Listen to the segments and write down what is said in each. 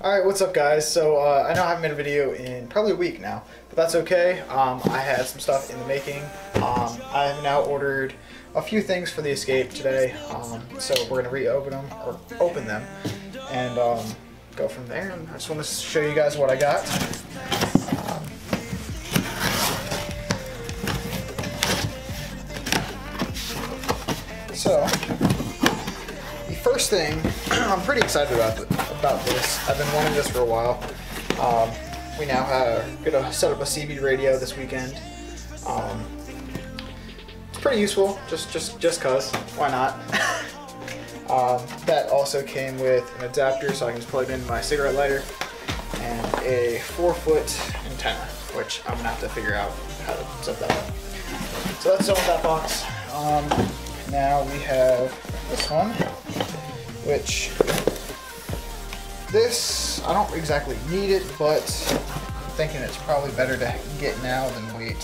Alright, what's up guys? So uh, I know I haven't made a video in probably a week now, but that's okay. Um, I had some stuff in the making. Um, I have now ordered a few things for the Escape today, um, so we're going to reopen them, or open them, and um, go from there. And I just want to show you guys what I got. So, the first thing, I'm pretty excited about, the, about this. I've been wanting this for a while. Um, we now have gonna set up a CB radio this weekend. Um, it's pretty useful, just just just cause. Why not? um, that also came with an adapter, so I can just plug into my cigarette lighter, and a four foot antenna, which I'm gonna have to figure out how to set that up. So that's done with that box. Um, now we have this one, which this, I don't exactly need it, but I'm thinking it's probably better to get now than wait.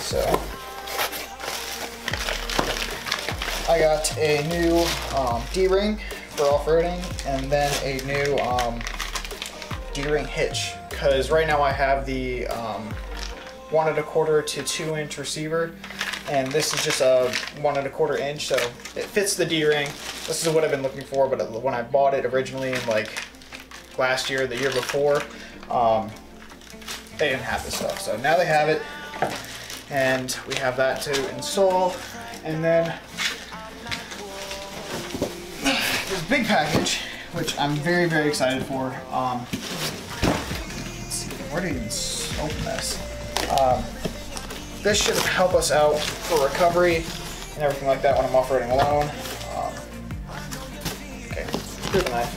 So, I got a new um, D-ring for off-roading, and then a new um, D-ring hitch, because right now I have the um, one and a quarter to two inch receiver and this is just a one and a quarter inch so it fits the d-ring. This is what i've been looking for but when i bought it originally like last year the year before um, they didn't have this stuff. So now they have it and we have that to install. And then this big package which i'm very very excited for um, where do you even open this? Um, this should help us out for recovery and everything like that when I'm off-roading alone. Um, okay, here's the knife.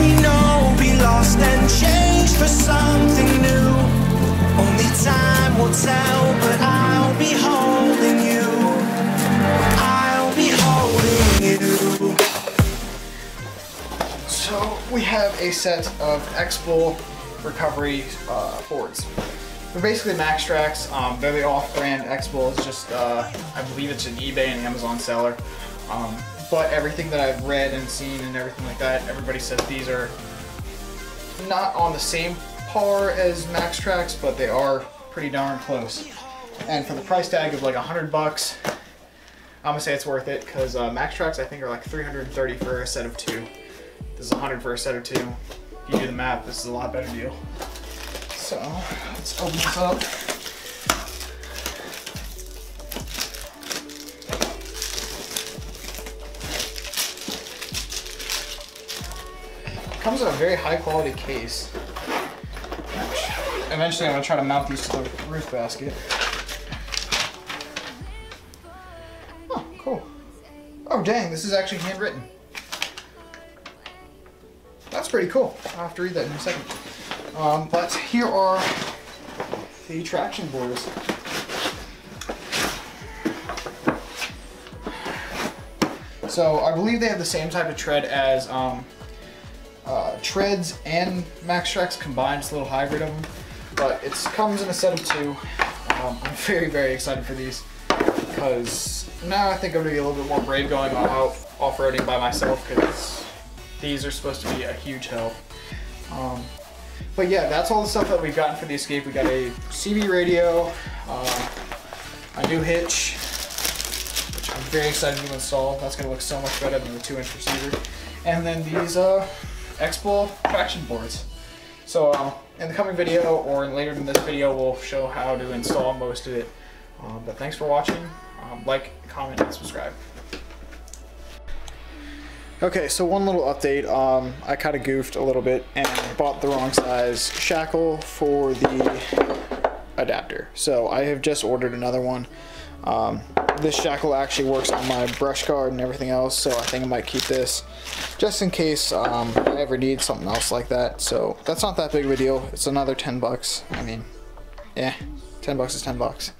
we know be lost and change for something new. Only time will tell, but I'll be holding you. I'll be holding you. So we have a set of X-Bull recovery uh, boards. They're basically Maxtrax. Um, they're the off-brand X-Bull. It's just, uh, I believe it's an eBay and Amazon seller. Um, but everything that I've read and seen and everything like that, everybody says these are not on the same par as Maxtrax, but they are pretty darn close. And for the price tag of like a hundred bucks, I'm gonna say it's worth it because uh, Maxtrax I think are like 330 for a set of two. This is 100 for a set of two. If you do the math, this is a lot better deal. So let's open this up. Comes in a very high quality case. Eventually I'm gonna try to mount these to the roof basket. Oh, cool. Oh dang, this is actually handwritten. That's pretty cool. I'll have to read that in a second. Um, but here are the traction boards. So I believe they have the same type of tread as um, uh, treads and Maxtrax combined. It's a little hybrid of them, but it comes in a set of two. Um, I'm very, very excited for these because now I think I'm gonna be a little bit more brave going out off-roading by myself because these are supposed to be a huge help. Um, but yeah, that's all the stuff that we've gotten for the Escape. We got a CB radio, uh, a new hitch, which I'm very excited to install. That's gonna look so much better than the two inch receiver. And then these uh, X-Bull traction boards. So uh, in the coming video or later in this video, we'll show how to install most of it. Uh, but thanks for watching. Um, like, comment, and subscribe. Okay, so one little update. Um, I kind of goofed a little bit and bought the wrong size shackle for the adapter. So I have just ordered another one. Um, this shackle actually works on my brush guard and everything else, so I think I might keep this just in case um, I ever need something else like that. So that's not that big of a deal. It's another 10 bucks. I mean, yeah, 10 bucks is 10 bucks.